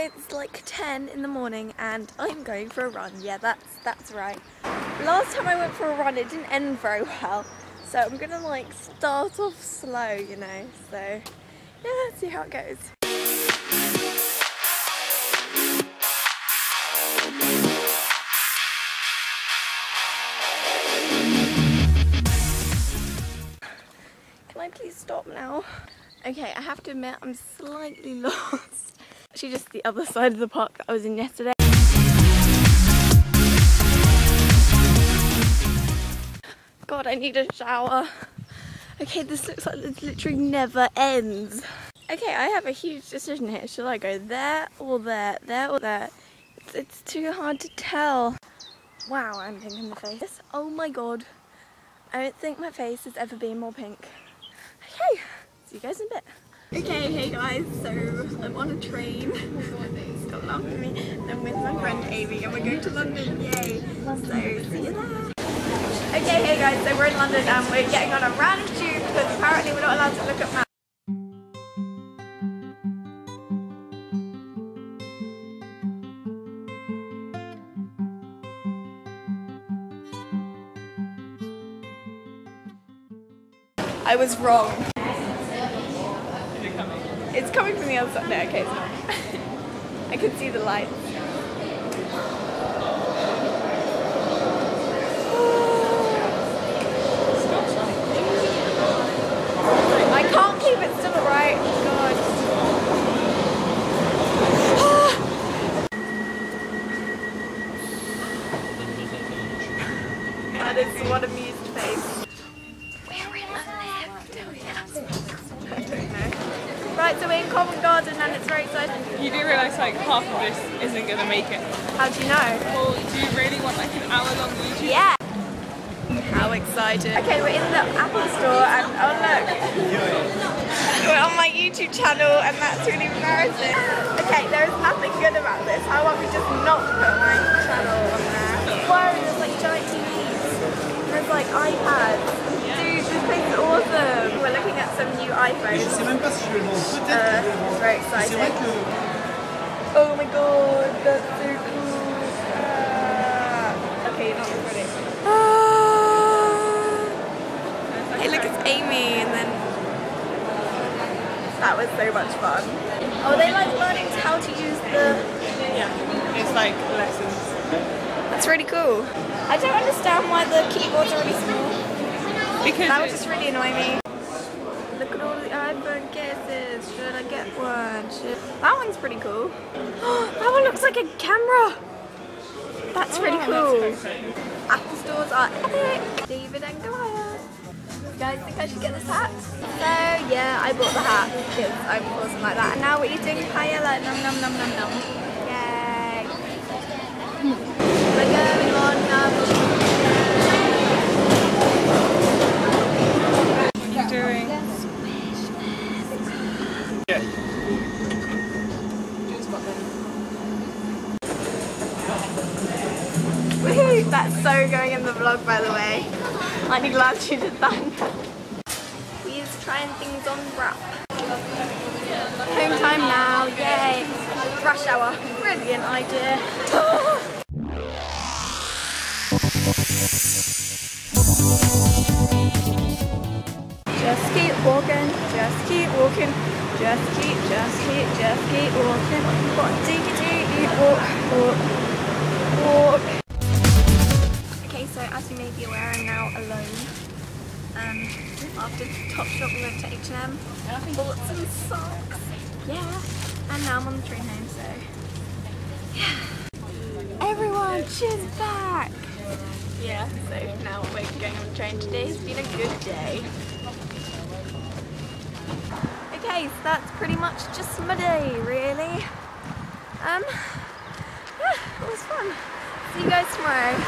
it's like 10 in the morning and I'm going for a run. Yeah, that's that's right. Last time I went for a run, it didn't end very well. So I'm gonna like start off slow, you know. So yeah, see how it goes. Can I please stop now? Okay, I have to admit I'm slightly lost. Actually just the other side of the park that I was in yesterday. God, I need a shower. Okay, this looks like this literally never ends. Okay, I have a huge decision here. Should I go there or there, there or there? It's, it's too hard to tell. Wow, I'm pink in the face. Oh my god. I don't think my face has ever been more pink. Okay, see you guys in a bit. Okay, hey guys, so I'm on a train. Stop laughing at me. I'm with my friend Amy and we're going to London, yay. So, see you there. Okay, hey guys, so we're in London and we're getting on a random tube because apparently we're not allowed to look at maps. I was wrong. It's coming from the other side. No, okay, it's not. I can see the light. I can't keep it still right. God. That is one amused face. We're in the lift. Oh, yes. I don't know. Right, so we're in Covent Garden and it's very exciting. You do realise like half of this isn't going to make it. How do you know? Well, do you really want like an hour long YouTube? Yeah. How excited. Okay, we're in the Apple store and oh look. We're on my YouTube channel and that's really embarrassing. Okay, there is nothing good about this. How about we just not put my channel on there? Why there's like giant TVs? There's like iPads. At some Je sais même pas si je vais le vendre. Peut-être Uh, que je vais le it's vendre. very C'est vrai que Oh my god, that's so cool. Ah. okay, you're not recording. Ah. Hey, look, it's Amy, and then that was so much fun. Oh, they like learning how to use the. Yeah. It's like lessons. That's really cool. I don't understand why the keyboards are really small. Because That would just really annoy me. Look at all the iPhone cases. Should I get one? Should... That one's pretty cool. that one looks like a camera. That's Oh, pretty that's cool. Apple stores are epic. David and Goliath. You guys think I should get this hat? So yeah, I bought the hat because I'm awesome like that. And now we're eating paella. Num num num num num. Yay. We're going on um, doing. Woohoo! That's so going in the vlog by the way. I'm glad you did that. We is trying things on wrap. Home time now, yay! Rush hour, brilliant idea. Just keep walking, just keep walking, just keep, just keep, just keep walking. What do you walk, walk. Alone. Um, after Topshop, we went to H&M, bought some socks. Yeah, and now I'm on the train home, so yeah. Everyone, she's back. Yeah, so now we're going on the train today. It's been a good day. Okay, so that's pretty much just my day, really. Um, yeah, it was fun. See you guys tomorrow.